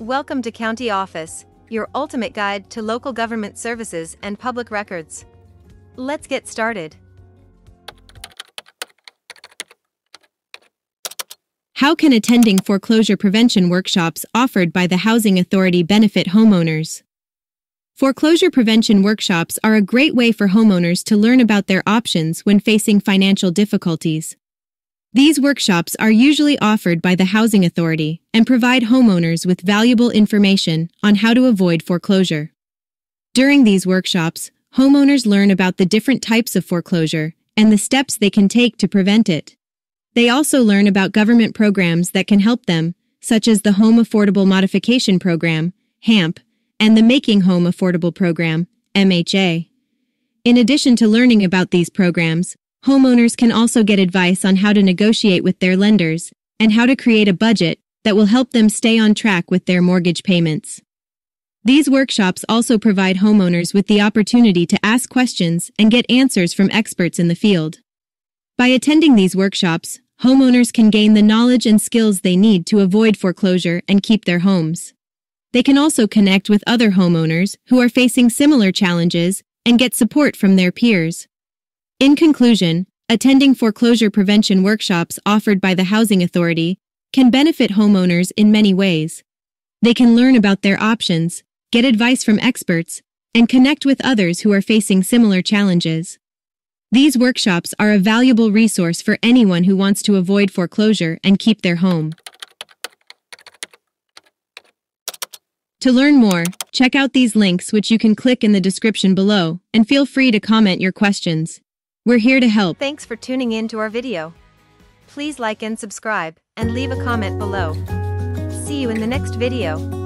Welcome to County Office, your ultimate guide to local government services and public records. Let's get started. How can attending foreclosure prevention workshops offered by the Housing Authority benefit homeowners? Foreclosure prevention workshops are a great way for homeowners to learn about their options when facing financial difficulties. These workshops are usually offered by the Housing Authority and provide homeowners with valuable information on how to avoid foreclosure. During these workshops, homeowners learn about the different types of foreclosure and the steps they can take to prevent it. They also learn about government programs that can help them, such as the Home Affordable Modification Program, HAMP, and the Making Home Affordable Program, MHA. In addition to learning about these programs, Homeowners can also get advice on how to negotiate with their lenders and how to create a budget that will help them stay on track with their mortgage payments. These workshops also provide homeowners with the opportunity to ask questions and get answers from experts in the field. By attending these workshops, homeowners can gain the knowledge and skills they need to avoid foreclosure and keep their homes. They can also connect with other homeowners who are facing similar challenges and get support from their peers. In conclusion, attending foreclosure prevention workshops offered by the Housing Authority can benefit homeowners in many ways. They can learn about their options, get advice from experts, and connect with others who are facing similar challenges. These workshops are a valuable resource for anyone who wants to avoid foreclosure and keep their home. To learn more, check out these links which you can click in the description below, and feel free to comment your questions. We're here to help. Thanks for tuning in to our video. Please like and subscribe, and leave a comment below. See you in the next video.